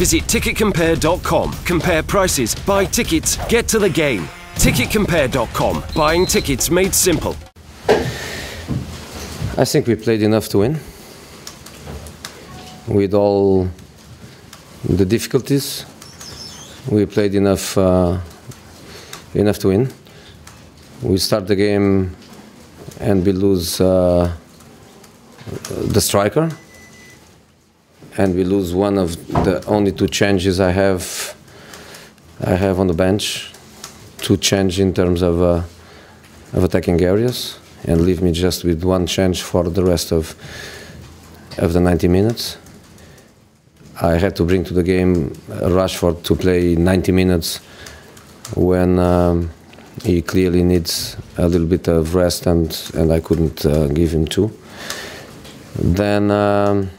Visit ticketcompare.com. Compare prices, buy tickets, get to the game. Ticketcompare.com. Buying tickets made simple. I think we played enough to win. With all the difficulties, we played enough uh, enough to win. We start the game and we lose uh, the striker, and we lose one of the only two changes I have I have on the bench to change in terms of uh, of attacking areas and leave me just with one change for the rest of of the 90 minutes. I had to bring to the game Rashford to play 90 minutes when um, he clearly needs a little bit of rest and, and I couldn't uh, give him two. Then um,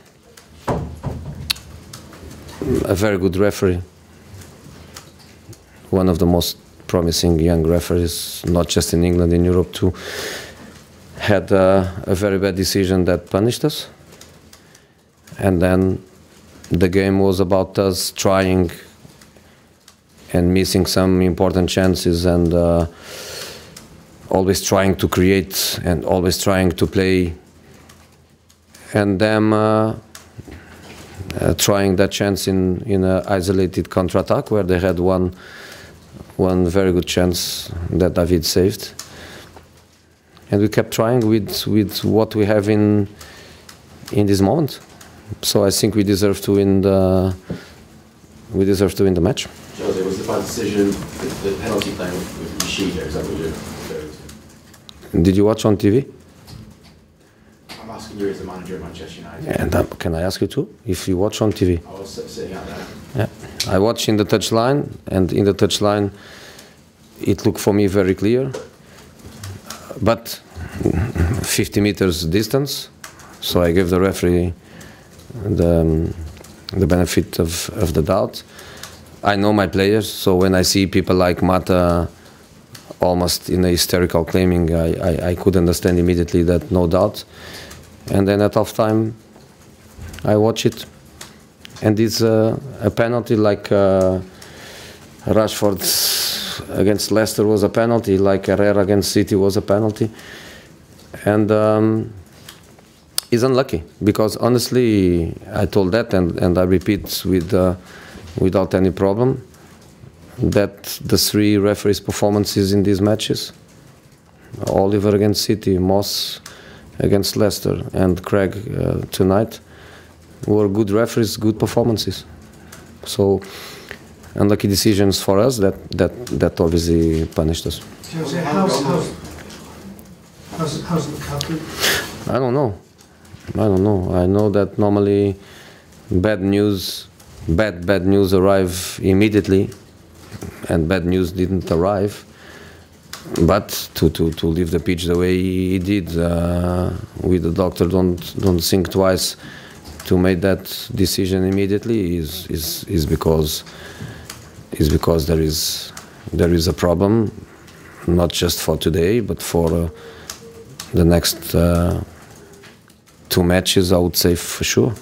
a very good referee, one of the most promising young referees, not just in England, in Europe too, had uh, a very bad decision that punished us. And then the game was about us trying and missing some important chances and uh, always trying to create and always trying to play and them uh, uh, trying that chance in in an isolated counter-attack where they had one one very good chance that David saved and we kept trying with with what we have in in this moment so I think we deserve to win the we deserve to win the match. Jose, was the bad decision the, penalty playing with Yoshida? Is that what you're referring to? Did you watch on TV? I'm asking you as the manager of Manchester United. And uh, can I ask you too? If you watch on TV? I was there. Yeah. I watched in the touchline, and in the touchline, it looked for me very clear. But 50 meters distance, so I gave the referee the, um, the benefit of, of the doubt. I know my players, so when I see people like Mata almost in a hysterical claiming, I, I, I could understand immediately that no doubt. And then at half time, I watch it, and it's uh, a penalty like uh, Rashford against Leicester was a penalty, like Herrera against City was a penalty. And um, unlucky because honestly, I told that and, and I repeat with uh, without any problem that the three referees' performances in these matches, Oliver against City, Moss against Leicester, and Craig uh, tonight, were good referees, good performances. So unlucky decisions for us that that that obviously punished us. How's, how's, how's, how's I don't know. I don't know. I know that normally bad news, bad bad news arrive immediately, and bad news didn't arrive. But to, to, to leave the pitch the way he did, uh, with the doctor don't don't think twice to make that decision immediately is is, is because is because there is there is a problem, not just for today, but for uh, the next. Uh, two matches, I would say for sure.